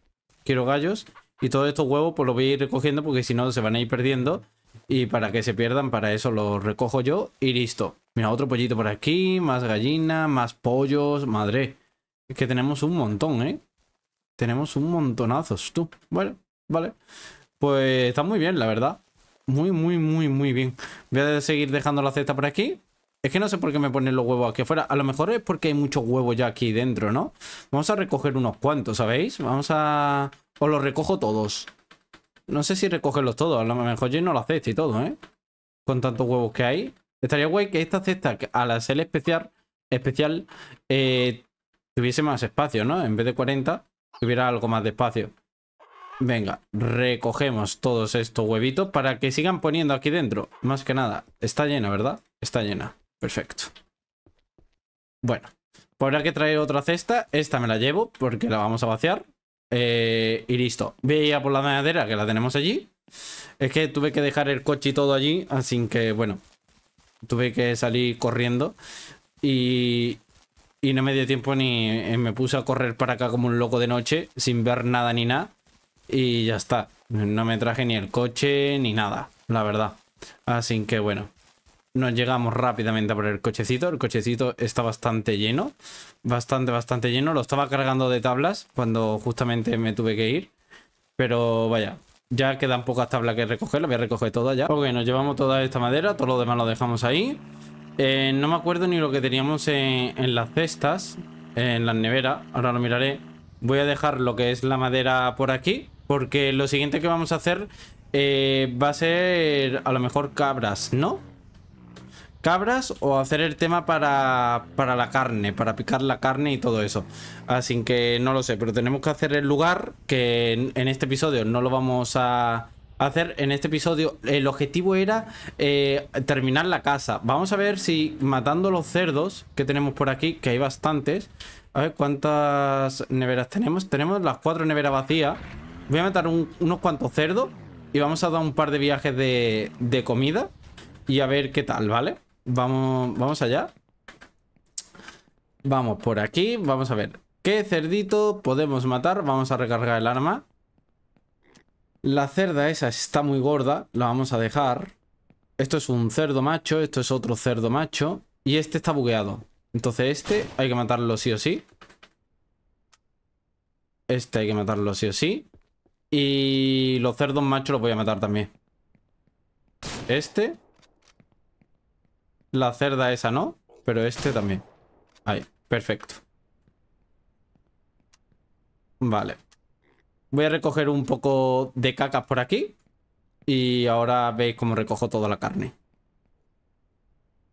quiero gallos. Y todos estos huevos pues los voy a ir recogiendo porque si no se van a ir perdiendo. Y para que se pierdan, para eso los recojo yo y listo. Mira, otro pollito por aquí, más gallina, más pollos, madre. Es que tenemos un montón, ¿eh? Tenemos un montonazos, tú. Bueno, vale. Pues está muy bien, la verdad. Muy, muy, muy, muy bien. Voy a seguir dejando la cesta por aquí. Es que no sé por qué me ponen los huevos aquí afuera. A lo mejor es porque hay muchos huevos ya aquí dentro, ¿no? Vamos a recoger unos cuantos, ¿sabéis? Vamos a... Os los recojo todos. No sé si recogerlos todos. A lo mejor lleno la cesta y todo, ¿eh? Con tantos huevos que hay. Estaría guay que esta cesta, al ser especial, especial eh, tuviese más espacio, ¿no? En vez de 40, tuviera algo más de espacio. Venga, recogemos todos estos huevitos para que sigan poniendo aquí dentro. Más que nada, está llena, ¿verdad? Está llena. Perfecto. Bueno, pues habrá que traer otra cesta. Esta me la llevo porque la vamos a vaciar. Eh, y listo. Voy a por la madera que la tenemos allí. Es que tuve que dejar el coche y todo allí. Así que, bueno, tuve que salir corriendo. Y, y no me dio tiempo ni... Eh, me puse a correr para acá como un loco de noche sin ver nada ni nada. Y ya está. No me traje ni el coche ni nada, la verdad. Así que bueno, nos llegamos rápidamente a por el cochecito. El cochecito está bastante lleno. Bastante, bastante lleno. Lo estaba cargando de tablas cuando justamente me tuve que ir. Pero vaya, ya quedan pocas tablas que recoger. Las voy a recoger todas ya. Ok, nos llevamos toda esta madera. Todo lo demás lo dejamos ahí. Eh, no me acuerdo ni lo que teníamos en, las cestas, en las neveras. Ahora lo miraré. Voy a dejar lo que es la madera por aquí. Porque lo siguiente que vamos a hacer eh, va a ser a lo mejor cabras, ¿no? Cabras o hacer el tema para, para la carne, para picar la carne y todo eso. Así que no lo sé, pero tenemos que hacer el lugar que en este episodio no lo vamos a hacer en este episodio. El objetivo era eh, terminar la casa. Vamos a ver si matando los cerdos que tenemos por aquí, que hay bastantes. A ver cuántas neveras tenemos. Tenemos las cuatro neveras vacías. Voy a matar unos cuantos cerdos. Y vamos a dar un par de viajes de, de comida. Y a ver qué tal, ¿vale? Vamos, vamos allá. Vamos por aquí. Vamos a ver. ¿Qué cerdito podemos matar? Vamos a recargar el arma. La cerda esa está muy gorda, la vamos a dejar. Esto es un cerdo macho, esto es otro cerdo macho. Y este está bugueado. Entonces este hay que matarlo sí o sí. Este hay que matarlo sí o sí. Y los cerdos machos los voy a matar también. Este. La cerda esa no, pero este también. Ahí, perfecto. Vale. Voy a recoger un poco de cacas por aquí. Y ahora veis cómo recojo toda la carne.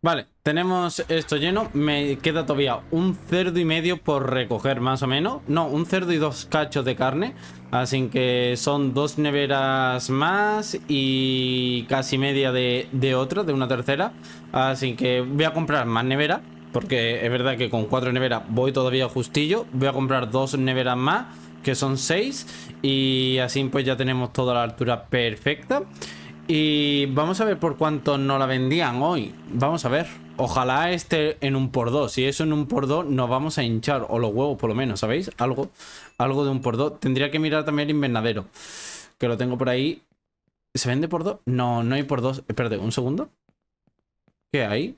Vale, tenemos esto lleno. Me queda todavía un cerdo y medio por recoger, más o menos. No, un cerdo y dos cachos de carne. Así que son dos neveras más y casi media de, de otra, de una tercera. Así que voy a comprar más nevera. Porque es verdad que con cuatro neveras voy todavía justillo. Voy a comprar dos neveras más que son 6 y así pues ya tenemos toda la altura perfecta. Y vamos a ver por cuánto no la vendían hoy. Vamos a ver. Ojalá esté en un por dos. Si eso en un por dos nos vamos a hinchar. O los huevos por lo menos, ¿sabéis? Algo, algo de un por dos. Tendría que mirar también el invernadero. Que lo tengo por ahí. ¿Se vende por dos? No, no hay por dos. Espérate, un segundo. ¿Qué hay?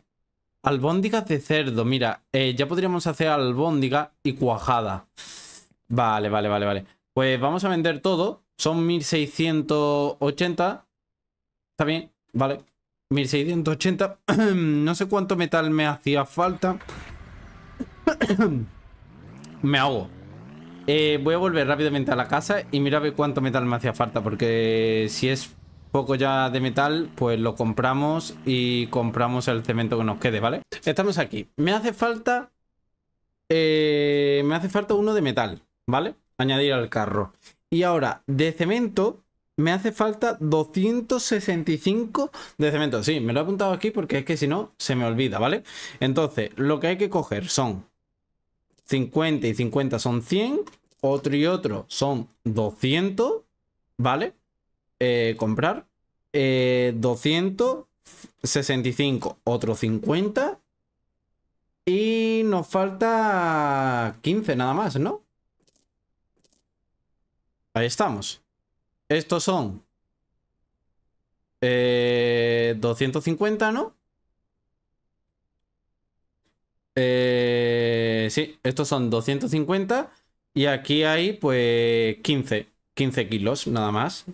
Albóndigas de cerdo. Mira, eh, ya podríamos hacer albóndiga y cuajada. Vale, vale, vale, vale. Pues vamos a vender todo. Son 1680. Está bien, vale. 1680. no sé cuánto metal me hacía falta. me ahogo. Eh, voy a volver rápidamente a la casa y mira a ver cuánto metal me hacía falta. Porque si es poco ya de metal, pues lo compramos y compramos el cemento que nos quede, ¿vale? Estamos aquí. Me hace falta... Eh, me hace falta uno de metal. ¿vale? Añadir al carro. Y ahora, de cemento, me hace falta 265 de cemento. Sí, me lo he apuntado aquí porque es que si no, se me olvida, ¿vale? Entonces, lo que hay que coger son 50 y 50 son 100. Otro y otro son 200, ¿vale? Eh, comprar. Eh, 265, otro 50. Y nos falta 15 nada más, ¿no? Ahí estamos. Estos son... 250, eh, ¿no? Eh, sí, estos son 250. Y aquí hay, pues, 15. 15 kilos, nada más.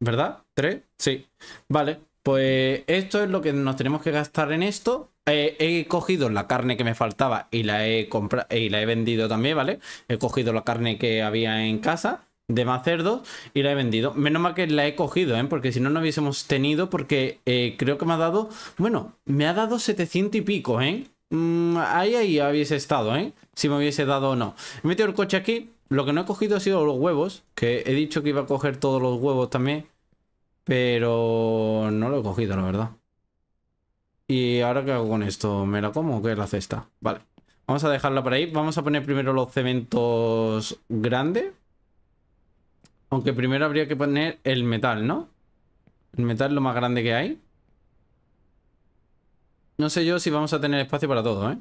¿Verdad? ¿3? Sí. Vale. Pues esto es lo que nos tenemos que gastar en esto. Eh, he cogido la carne que me faltaba y la he comprado y la he vendido también, ¿vale? He cogido la carne que había en casa de más cerdos y la he vendido. Menos mal que la he cogido, ¿eh? porque si no, no hubiésemos tenido, porque eh, creo que me ha dado, bueno, me ha dado 700 y pico, ¿eh? Mm, ahí, ahí hubiese estado, ¿eh? Si me hubiese dado o no. He metido el coche aquí, lo que no he cogido ha sido los huevos, que he dicho que iba a coger todos los huevos también, pero no lo he cogido, la verdad. ¿Y ahora qué hago con esto? ¿Me la como o qué es la cesta? Vale. Vamos a dejarla por ahí. Vamos a poner primero los cementos grandes. Aunque primero habría que poner el metal, ¿no? El metal es lo más grande que hay. No sé yo si vamos a tener espacio para todo, ¿eh?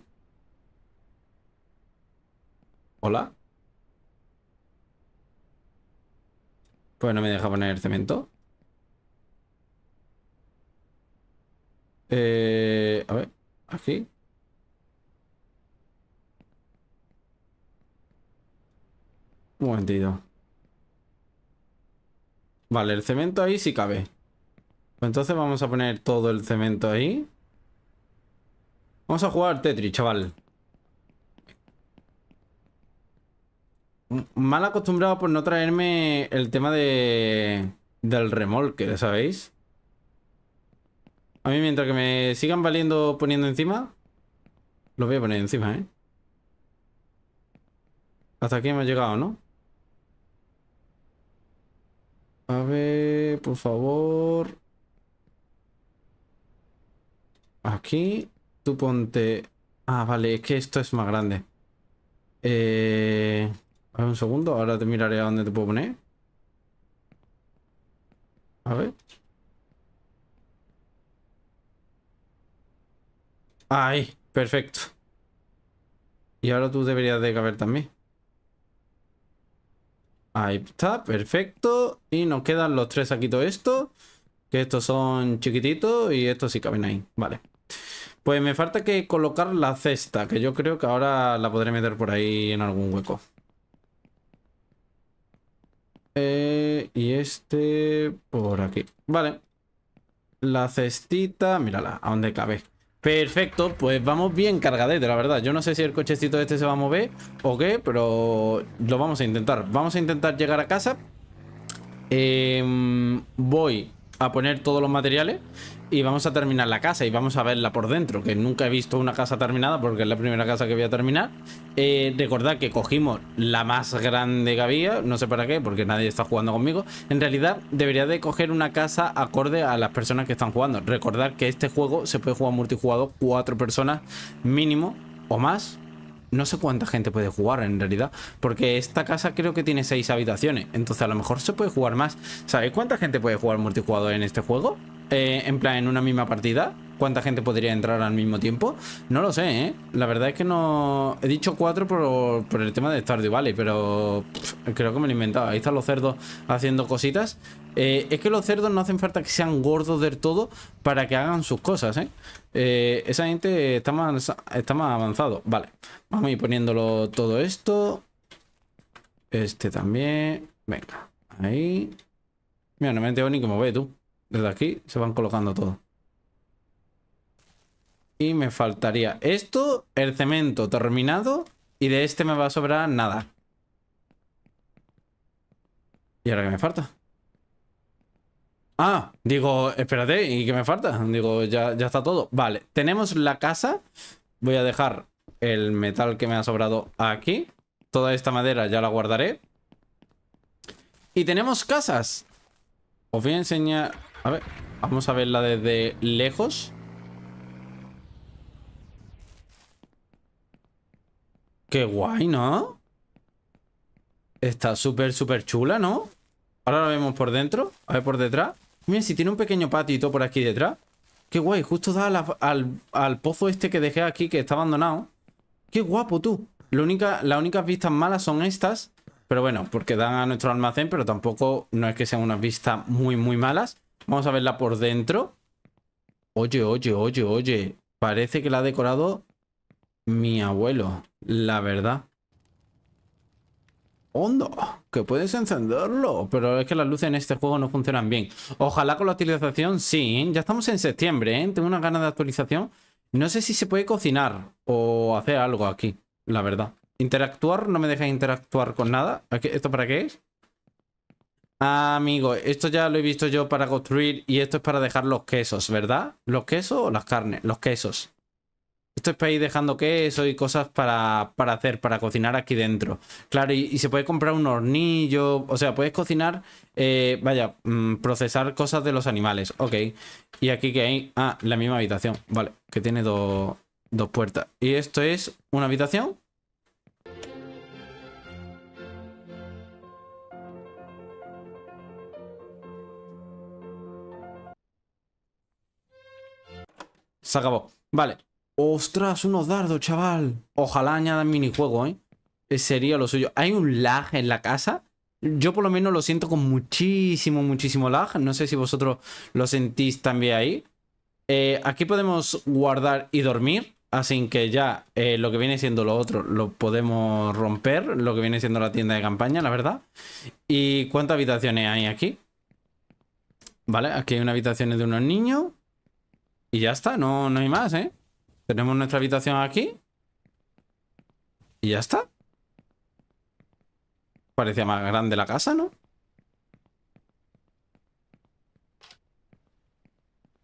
¿Hola? Pues no me deja poner cemento. Eh, a ver, aquí. Un momentito. Vale, el cemento ahí sí cabe. Pues entonces vamos a poner todo el cemento ahí. Vamos a jugar Tetris, chaval. Mal acostumbrado por no traerme el tema de del remolque, ¿sabéis? A mí mientras que me sigan valiendo poniendo encima, lo voy a poner encima, ¿eh? Hasta aquí hemos llegado, ¿no? A ver, por favor. Aquí. Tú ponte... Ah, vale, es que esto es más grande. Eh... A ver un segundo, ahora te miraré a dónde te puedo poner. A ver. Ahí, perfecto. Y ahora tú deberías de caber también. Ahí está, perfecto. Y nos quedan los tres aquí todo esto. Que estos son chiquititos y estos sí caben ahí. Vale. Pues me falta que colocar la cesta, que yo creo que ahora la podré meter por ahí en algún hueco. Eh, y este por aquí. Vale. La cestita, mírala, a dónde cabe. Perfecto, pues vamos bien cargadete, la verdad. Yo no sé si el cochecito este se va a mover o qué, pero lo vamos a intentar. Vamos a intentar llegar a casa. Em, voy a poner todos los materiales y vamos a terminar la casa y vamos a verla por dentro, que nunca he visto una casa terminada porque es la primera casa que voy a terminar. Eh, recordad que cogimos la más grande que había, no sé para qué, porque nadie está jugando conmigo. En realidad debería de coger una casa acorde a las personas que están jugando. Recordad que este juego se puede jugar multijugador, cuatro personas mínimo o más. No sé cuánta gente puede jugar en realidad, porque esta casa creo que tiene seis habitaciones, entonces a lo mejor se puede jugar más. ¿Sabéis cuánta gente puede jugar multijugador en este juego? Eh, en plan, en una misma partida. ¿Cuánta gente podría entrar al mismo tiempo? No lo sé, ¿eh? La verdad es que no... He dicho cuatro por, el tema de Stardew Valley, pero creo que me lo he inventado. Ahí están los cerdos haciendo cositas. Eh, es que los cerdos no hacen falta que sean gordos del todo para que hagan sus cosas, ¿eh? eh esa gente está más, está más avanzado. Vale, vamos a ir poniéndolo todo esto. Este también. Venga, ahí. Mira, no me entiendo ni cómo ve tú. Desde aquí se van colocando todo. Y me faltaría esto, el cemento terminado. Y de este me va a sobrar nada. ¿Y ahora qué me falta? Ah, digo, espérate, ¿y qué me falta? Digo, ya, ya está todo. Vale, tenemos la casa. Voy a dejar el metal que me ha sobrado aquí. Toda esta madera ya la guardaré. Y tenemos casas. Os voy a enseñar... A ver, vamos a verla desde lejos. Qué guay, ¿no? Está súper, súper chula, ¿no? Ahora la vemos por dentro. A ver por detrás. Mira, si tiene un pequeño patito por aquí detrás. Qué guay, justo da al, al, pozo este que dejé aquí, que está abandonado. Qué guapo, tú. La única, las únicas vistas malas son estas. Pero bueno, porque dan a nuestro almacén, pero tampoco no es que sean unas vistas muy, muy malas. Vamos a verla por dentro. Oye, oye, oye, oye. Parece que la ha decorado mi abuelo, la verdad. Hondo, que puedes encenderlo. Pero es que las luces en este juego no funcionan bien. Ojalá con la utilización sí. ¿eh? Ya estamos en septiembre, ¿eh? Tengo una ganas de actualización. No sé si se puede cocinar o hacer algo aquí, la verdad. Interactuar, no me deja interactuar con nada. ¿Esto para qué es? Ah, amigo, esto ya lo he visto yo para construir y esto es para dejar los quesos, ¿verdad? ¿Los quesos o las carnes? Los quesos. Esto es para ir dejando queso y cosas para, hacer, para cocinar aquí dentro. Claro, y, se puede comprar un hornillo, o sea, puedes cocinar, eh, vaya, mm, procesar cosas de los animales. Ok. Y aquí que hay, ah, la misma habitación, vale, que tiene dos puertas. Y esto es una habitación Se acabó. Vale. Ostras, unos dardos, chaval. Ojalá añadan minijuego, ¿eh? Sería lo suyo. ¿Hay un lag en la casa? Yo por lo menos lo siento con muchísimo, muchísimo lag. No sé si vosotros lo sentís también ahí. Eh, aquí podemos guardar y dormir. Así que ya eh, lo que viene siendo lo otro lo podemos romper. Lo que viene siendo la tienda de campaña, la verdad. ¿Y cuántas habitaciones hay aquí? Vale, aquí hay una habitación de unos niños. Y ya está, no, no hay más, ¿eh? Tenemos nuestra habitación aquí. Y ya está. Parecía más grande la casa, ¿no?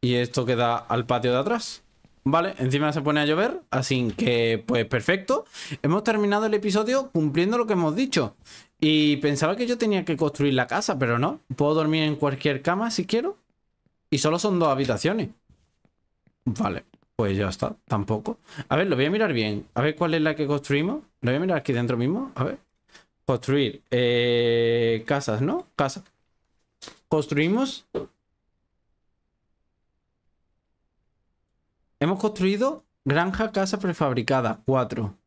Y esto queda al patio de atrás. Vale, encima se pone a llover, así que pues perfecto. Hemos terminado el episodio cumpliendo lo que hemos dicho. Y pensaba que yo tenía que construir la casa, pero no. Puedo dormir en cualquier cama si quiero. Y solo son dos habitaciones. Vale, pues ya está, tampoco. A ver, lo voy a mirar bien. A ver cuál es la que construimos. Lo voy a mirar aquí dentro mismo. A ver. Construir. Eh, casas, ¿no? Casa. Construimos Hemos construido granja casa prefabricada, 4.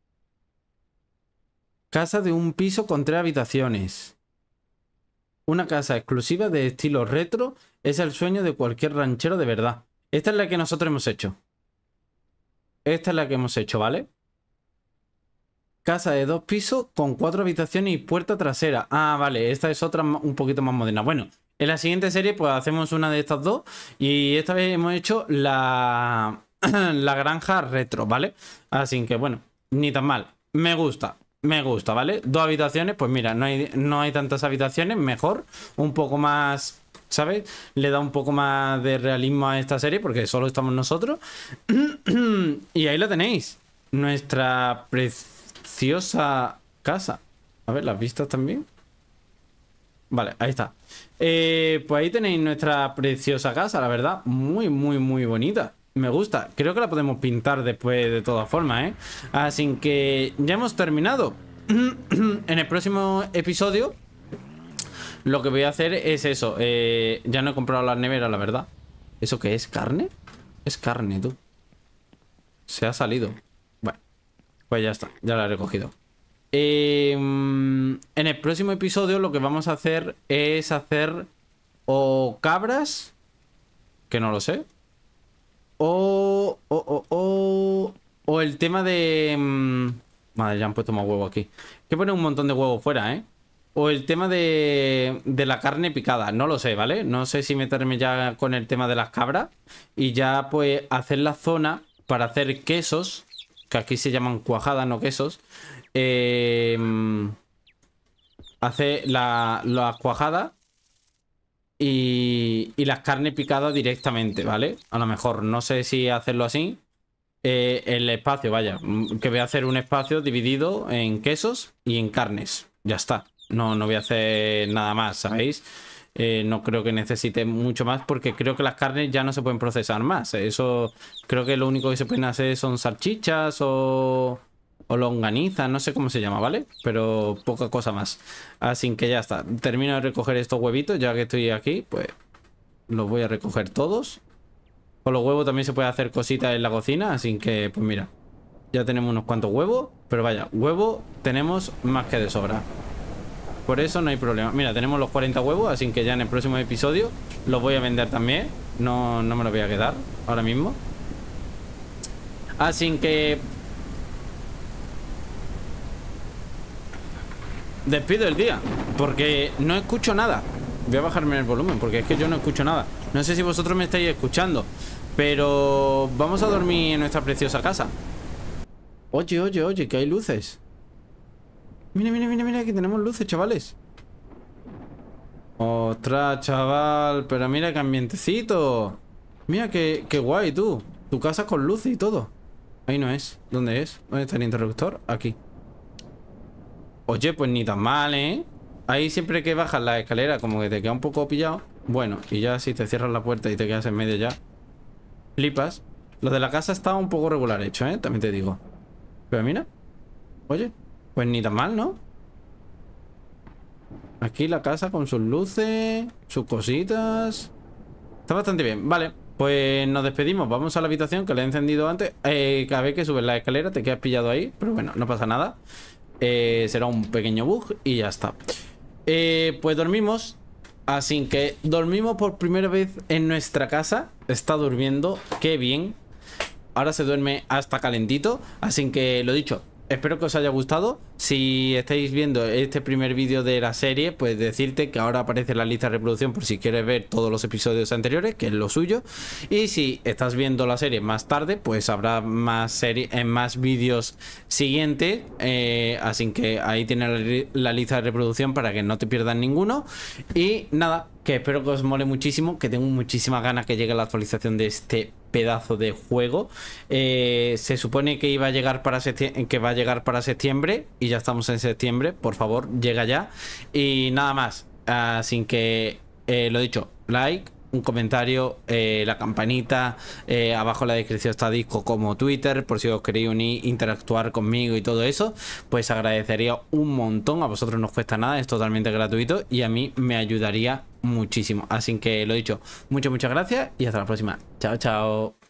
Casa de un piso con tres habitaciones. Una casa exclusiva de estilo retro es el sueño de cualquier ranchero de verdad. Esta es la que nosotros hemos hecho. Esta es la que hemos hecho, ¿vale? Casa de dos pisos con cuatro habitaciones y puerta trasera. Ah, vale, esta es otra un poquito más moderna. Bueno, en la siguiente serie pues hacemos una de estas dos y esta vez hemos hecho la, la granja retro, ¿vale? Así que bueno, ni tan mal. Me gusta, me gusta, ¿vale? Dos habitaciones, pues mira, no hay, no hay tantas habitaciones, mejor, un poco más, ¿sabes? Le da un poco más de realismo a esta serie porque solo estamos nosotros. y ahí la tenéis, nuestra preciosa casa. A ver, las vistas también. Vale, ahí está. Eh, pues ahí tenéis nuestra preciosa casa, la verdad. Muy, muy, muy bonita. Me gusta. Creo que la podemos pintar después de todas formas, ¿eh? Así que ya hemos terminado. en el próximo episodio lo que voy a hacer es eso. Eh, ya no he comprado la nevera, la verdad. ¿Eso qué es? ¿Carne? Es carne, tú. Se ha salido. Bueno, pues ya está. Ya la he recogido. Em, en el próximo episodio lo que vamos a hacer es hacer o cabras, que no lo sé, o, o, o, o, el tema de... Mm, madre, ya han puesto más huevo aquí. Que pone un montón de huevo fuera, ¿eh? O el tema de, de la carne picada, no lo sé, ¿vale? No sé si meterme ya con el tema de las cabras y ya pues hacer la zona para hacer quesos, que aquí se llaman cuajadas, no quesos. Mm, hacer la, las cuajadas y, las carnes picadas directamente, ¿vale? A lo mejor, no sé si hacerlo así. Eh, el espacio, vaya, que voy a hacer un espacio dividido en quesos y en carnes. Ya está. No, no voy a hacer nada más, ¿sabéis? Eh, no creo que necesite mucho más porque creo que las carnes ya no se pueden procesar más. Eso creo que lo único que se pueden hacer son salchichas o o longaniza, no sé cómo se llama, ¿vale? Pero poca cosa más. Así que ya está. Termino de recoger estos huevitos, ya que estoy aquí, pues los voy a recoger todos. Con los huevos también se puede hacer cositas en la cocina, así que, pues mira. Ya tenemos unos cuantos huevos, pero vaya, huevo tenemos más que de sobra. Por eso no hay problema. Mira, tenemos los 40 huevos, así que ya en el próximo episodio los voy a vender también. No, no me los voy a quedar ahora mismo. Así que despido el día Porque no escucho nada Voy a bajarme el volumen porque es que yo no escucho nada No sé si vosotros me estáis escuchando Pero vamos a dormir en nuestra preciosa casa Oye, oye, oye, que hay luces Mira, mira, mira, mira, que tenemos luces, chavales Ostras, chaval Pero mira qué ambientecito Mira qué, qué guay, tú Tu casa con luces y todo Ahí no es ¿Dónde es? ¿Dónde está el interruptor? Aquí Oye, pues ni tan mal, ¿eh? Ahí siempre que bajas la escalera como que te queda un poco pillado. Bueno, y ya si te cierras la puerta y te quedas en medio ya. Flipas. Lo de la casa está un poco regular hecho, ¿eh? También te digo. Pero mira. Oye, pues ni tan mal, ¿no? Aquí la casa con sus luces, sus cositas. Está bastante bien. Vale, pues nos despedimos. Vamos a la habitación que le he encendido antes. Eh, cada vez que subes la escalera te quedas pillado ahí. Pero bueno, no pasa nada. Eh, será un pequeño bug y ya está. Eh, pues dormimos. Así que dormimos por primera vez en nuestra casa. Está durmiendo. Qué bien. Ahora se duerme hasta calentito. Así que lo dicho, espero que os haya gustado. Si estáis viendo este primer vídeo de la serie, pues decirte que ahora aparece la lista de reproducción por si quieres ver todos los episodios anteriores, que es lo suyo. Y si estás viendo la serie más tarde, pues habrá más serie, en más vídeos siguientes. Eh, así que ahí tienes la, la lista de reproducción para que no te pierdas ninguno. Y nada, que espero que os mole muchísimo, que tengo muchísimas ganas que llegue la actualización de este pedazo de juego. Eh, se supone que iba a llegar para que va a llegar para septiembre y ya estamos en septiembre. Por favor, llega ya. Y nada más. Así que eh, lo dicho, like, un comentario, eh, la campanita, abajo en la descripción está disco como Twitter, por si os queréis unir, interactuar conmigo y todo eso, pues agradecería un montón, a vosotros no os cuesta nada, es totalmente gratuito y a mí me ayudaría muchísimo. Así que lo dicho, muchas, muchas gracias y hasta la próxima. Chao, chao.